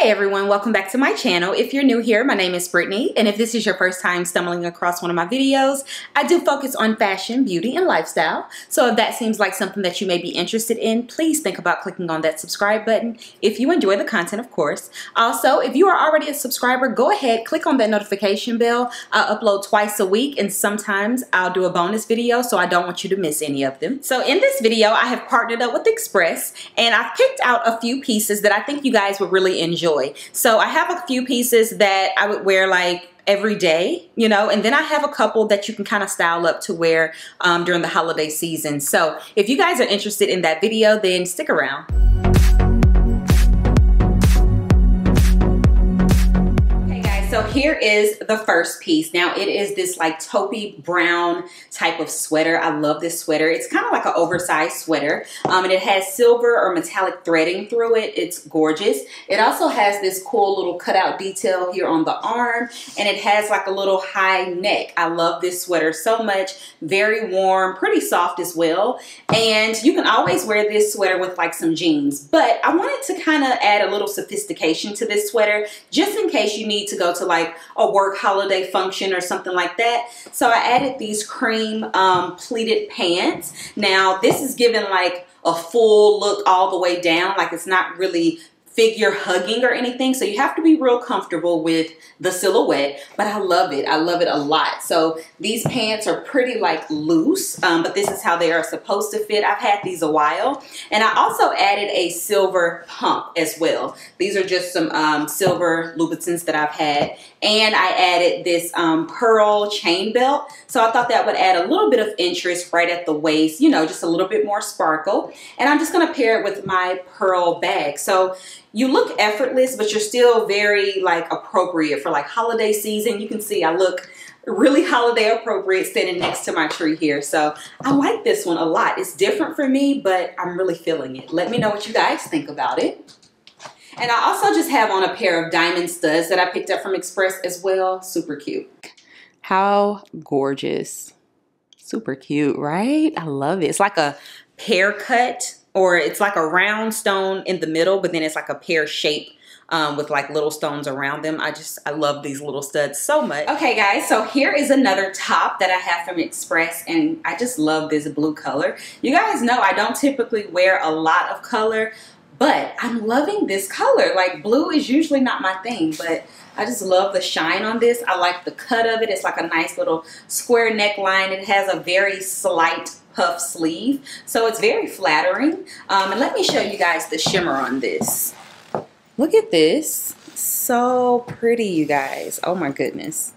Hey everyone, welcome back to my channel. If you're new here, my name is Brittany, and if this is your first time stumbling across one of my videos, I do focus on fashion, beauty, and lifestyle. So if that seems like something that you may be interested in, please think about clicking on that subscribe button if you enjoy the content, of course. Also, if you are already a subscriber, go ahead, click on that notification bell. I upload twice a week, and sometimes I'll do a bonus video, so I don't want you to miss any of them. So in this video, I have partnered up with Express, and I've picked out a few pieces that I think you guys would really enjoy enjoy. So I have a few pieces that I would wear like every day, you know, and then I have a couple that you can kind of style up to wear um, during the holiday season. So if you guys are interested in that video, then stick around. Here is the first piece. Now it is this like taupey brown type of sweater. I love this sweater. It's kind of like an oversized sweater um, and it has silver or metallic threading through it. It's gorgeous. It also has this cool little cutout detail here on the arm and it has like a little high neck. I love this sweater so much. Very warm, pretty soft as well. And you can always wear this sweater with like some jeans. But I wanted to kind of add a little sophistication to this sweater just in case you need to go to to like a work holiday function or something like that. So I added these cream um, pleated pants. Now this is given like a full look all the way down. Like it's not really figure hugging or anything. So you have to be real comfortable with the silhouette, but I love it. I love it a lot. So these pants are pretty like loose, um, but this is how they are supposed to fit. I've had these a while. And I also added a silver pump as well. These are just some um, silver Louboutins that I've had. And I added this um, pearl chain belt. So I thought that would add a little bit of interest right at the waist, you know, just a little bit more sparkle. And I'm just gonna pair it with my pearl bag. So you look effortless, but you're still very like appropriate for like holiday season. You can see I look really holiday appropriate standing next to my tree here. So I like this one a lot. It's different for me, but I'm really feeling it. Let me know what you guys think about it. And I also just have on a pair of diamond studs that I picked up from Express as well. Super cute. How gorgeous. Super cute, right? I love it. It's like a pear cut or it's like a round stone in the middle, but then it's like a pear shape um, with like little stones around them. I just, I love these little studs so much. Okay guys, so here is another top that I have from Express and I just love this blue color. You guys know I don't typically wear a lot of color, but I'm loving this color. Like blue is usually not my thing, but I just love the shine on this. I like the cut of it. It's like a nice little square neckline. It has a very slight puff sleeve. So it's very flattering. Um, and let me show you guys the shimmer on this. Look at this. So pretty, you guys. Oh my goodness.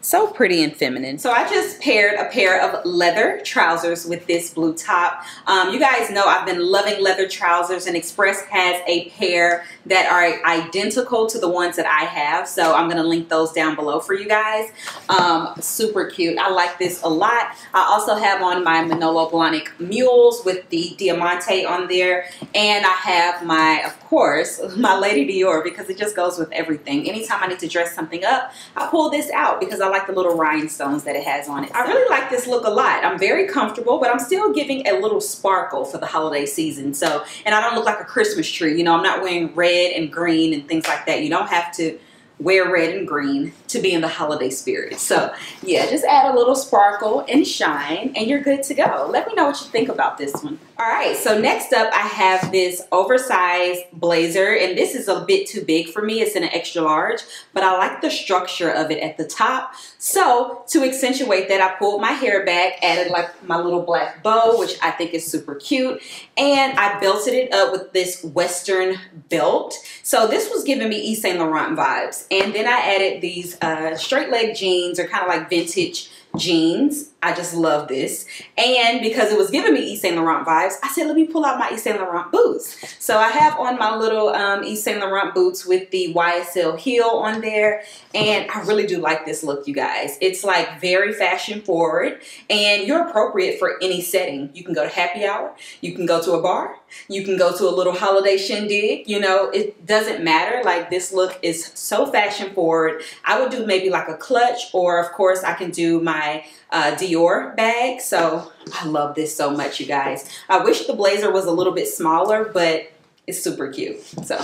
So pretty and feminine. So I just paired a pair of leather trousers with this blue top. Um, you guys know I've been loving leather trousers and Express has a pair that are identical to the ones that I have. So I'm going to link those down below for you guys. Um, super cute. I like this a lot. I also have on my Manolo Blahnik mules with the Diamante on there. And I have my, of course, my Lady Dior because it just goes with everything. Anytime I need to dress something up, I pull this out because I like like the little rhinestones that it has on it. I really like this look a lot. I'm very comfortable, but I'm still giving a little sparkle for the holiday season. So, and I don't look like a Christmas tree. You know, I'm not wearing red and green and things like that. You don't have to wear red and green to be in the holiday spirit. So yeah, just add a little sparkle and shine and you're good to go. Let me know what you think about this one. All right, so next up I have this oversized blazer and this is a bit too big for me. It's in an extra large, but I like the structure of it at the top. So to accentuate that, I pulled my hair back, added like my little black bow, which I think is super cute. And I belted it up with this Western belt. So this was giving me Yves Saint Laurent vibes. And then I added these uh, straight leg jeans or kind of like vintage jeans. I just love this. And because it was giving me Yves Saint Laurent vibes, I said, let me pull out my Yves Saint Laurent boots. So I have on my little um, Yves Saint Laurent boots with the YSL heel on there. And I really do like this look, you guys. It's like very fashion forward and you're appropriate for any setting. You can go to happy hour. You can go to a bar. You can go to a little holiday shindig. You know, it doesn't matter. Like this look is so fashion forward. I would do maybe like a clutch or of course I can do my uh, Dior bag. So I love this so much, you guys. I wish the blazer was a little bit smaller, but It's super cute. So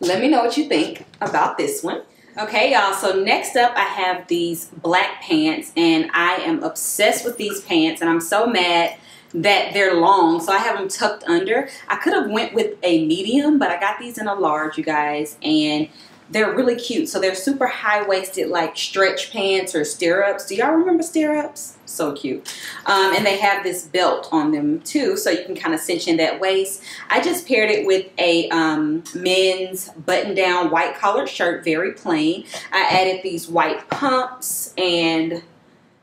let me know what you think about this one. Okay, y'all, so next up I have these black pants and I am obsessed with these pants and I'm so mad that they're long so I have them tucked under. I could have went with a medium but I got these in a large you guys and they're really cute. So they're super high-waisted like stretch pants or stirrups. Do y'all remember stirrups? So cute. Um, and they have this belt on them too so you can kind of cinch in that waist. I just paired it with a um, men's button-down white collared shirt, very plain. I added these white pumps and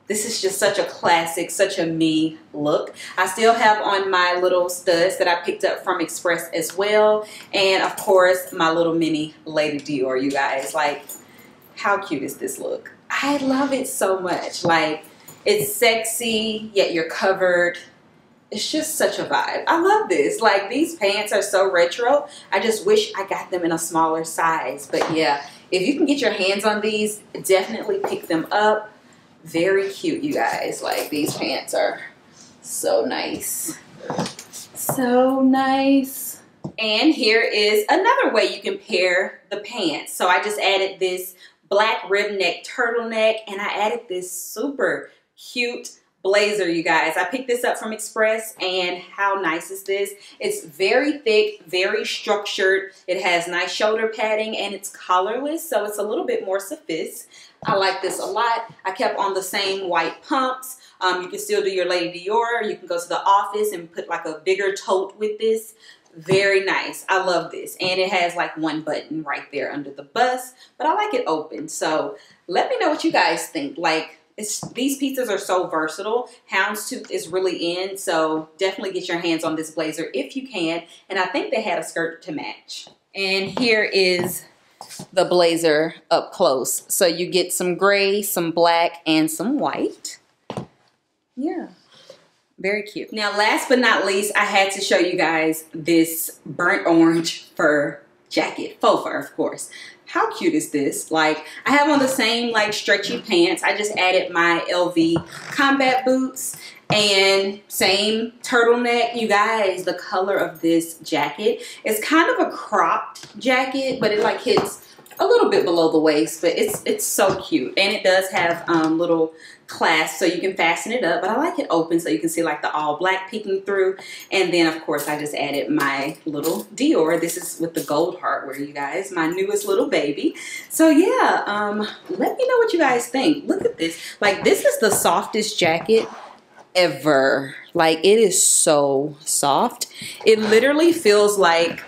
this is just such a classic, such a me look. I still have on my little studs that I picked up from Express as well. And of course, my little mini Lady Dior, you guys. Like, how cute is this look? I love it so much. Like, it's sexy, yet you're covered. It's just such a vibe. I love this. Like, these pants are so retro. I just wish I got them in a smaller size. But yeah, if you can get your hands on these, definitely pick them up very cute, you guys. Like these pants are so nice. So nice. And here is another way you can pair the pants. So I just added this black rib neck turtleneck and I added this super cute blazer, you guys. I picked this up from Express and how nice is this? It's very thick, very structured. It has nice shoulder padding and it's collarless, so it's a little bit more sophisticated. I like this a lot. I kept on the same white pumps. Um, you can still do your Lady Dior. You can go to the office and put like a bigger tote with this. Very nice. I love this. And it has like one button right there under the bust, but I like it open. So let me know what you guys think. Like it's, these pieces are so versatile. Houndstooth is really in, so definitely get your hands on this blazer if you can. And I think they had a skirt to match. And here is the blazer up close. So you get some gray, some black, and some white. Yeah, very cute. Now, last but not least, I had to show you guys this burnt orange fur jacket. Faux fur, of course. How cute is this? Like, I have on the same, like, stretchy pants. I just added my LV combat boots and same turtleneck you guys the color of this jacket. Is kind of a cropped jacket but it like hits a little bit below the waist but it's it's so cute. And it does have um, little clasps so you can fasten it up but I like it open so you can see like the all black peeking through. And then of course I just added my little Dior. This is with the gold hardware you guys my newest little baby. So yeah um let me know what you guys think. Look at this. Like this is the softest jacket ever. Like it is so soft. It literally feels like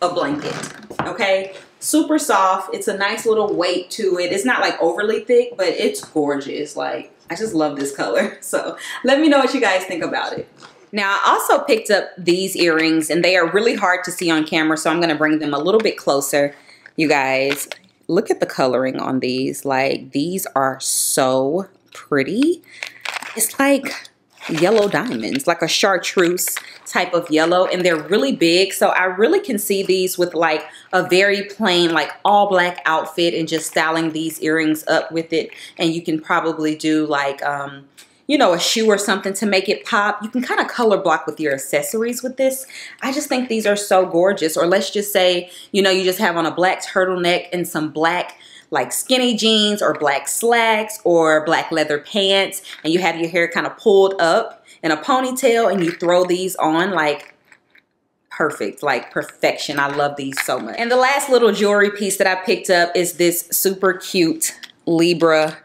a blanket, okay? Super soft. It's a nice little weight to it. It's not like overly thick, but it's gorgeous. Like I just love this color. So let me know what you guys think about it. Now, I also picked up these earrings and they are really hard to see on camera, so I'm gonna bring them a little bit closer. You guys, look at the coloring on these. Like, these are so pretty. It's like yellow diamonds, like a chartreuse type of yellow. And they're really big. So I really can see these with like a very plain, like all black outfit and just styling these earrings up with it. And you can probably do like, um, you know, a shoe or something to make it pop. You can kind of color block with your accessories with this. I just think these are so gorgeous. Or let's just say, you know, you just have on a black turtleneck and some black like skinny jeans or black slacks or black leather pants and you have your hair kind of pulled up in a ponytail and you throw these on like perfect, like perfection. I love these so much. And the last little jewelry piece that I picked up is this super cute Libra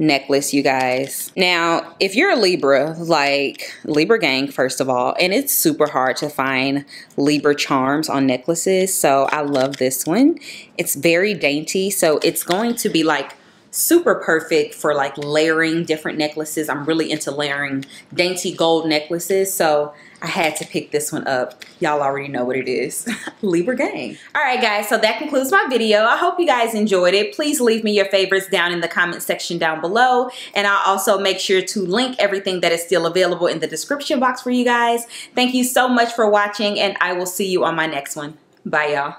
necklace, you guys. Now, if you're a Libra, like Libra gang, first of all, and it's super hard to find Libra charms on necklaces, so I love this one. It's very dainty, so it's going to be like super perfect for like layering different necklaces. I'm really into layering dainty gold necklaces. So I had to pick this one up. Y'all already know what it is. Libra gang. All right, guys. So that concludes my video. I hope you guys enjoyed it. Please leave me your favorites down in the comment section down below. And I'll also make sure to link everything that is still available in the description box for you guys. Thank you so much for watching and I will see you on my next one. Bye, y'all.